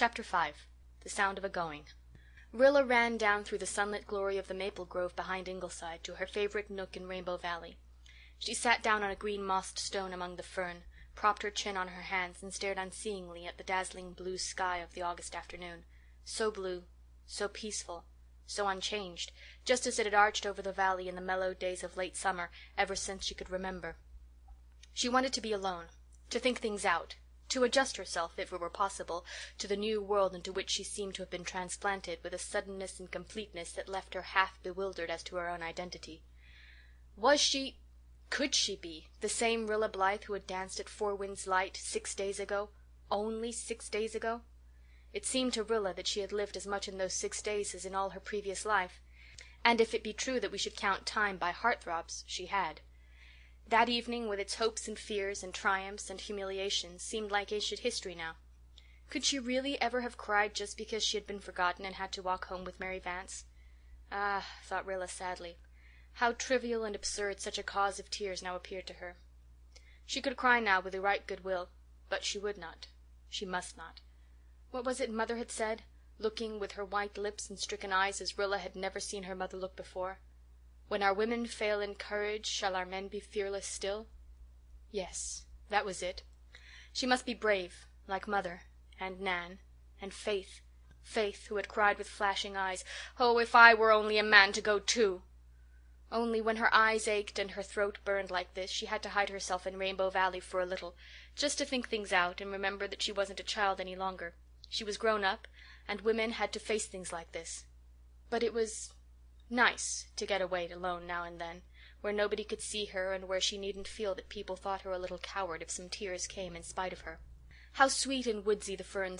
Chapter V the sound of a going Rilla ran down through the sunlit glory of the maple grove behind Ingleside to her favourite nook in Rainbow Valley. She sat down on a green mossed stone among the fern, propped her chin on her hands, and stared unseeingly at the dazzling blue sky of the August afternoon so blue, so peaceful, so unchanged, just as it had arched over the valley in the mellow days of late summer ever since she could remember. She wanted to be alone to think things out to adjust herself, if it were possible, to the new world into which she seemed to have been transplanted with a suddenness and completeness that left her half bewildered as to her own identity. Was she could she be the same Rilla Blythe who had danced at Four Winds Light six days ago only six days ago? It seemed to Rilla that she had lived as much in those six days as in all her previous life. And if it be true that we should count time by heart throbs, she had. That evening, with its hopes and fears and triumphs and humiliations, seemed like ancient history now. Could she really ever have cried just because she had been forgotten and had to walk home with Mary Vance? Ah, thought Rilla sadly, how trivial and absurd such a cause of tears now appeared to her. She could cry now with a right good will, but she would not she must not. What was it Mother had said, looking with her white lips and stricken eyes as Rilla had never seen her mother look before? When our women fail in courage, shall our men be fearless still? Yes, that was it. She must be brave, like Mother and Nan and Faith Faith, who had cried with flashing eyes, "Oh, if I were only a man to go too!" Only when her eyes ached and her throat burned like this she had to hide herself in Rainbow Valley for a little, just to think things out and remember that she wasn't a child any longer. She was grown up, and women had to face things like this. But it was nice to get away alone now and then, where nobody could see her and where she needn't feel that people thought her a little coward if some tears came in spite of her. How sweet and woodsy the ferns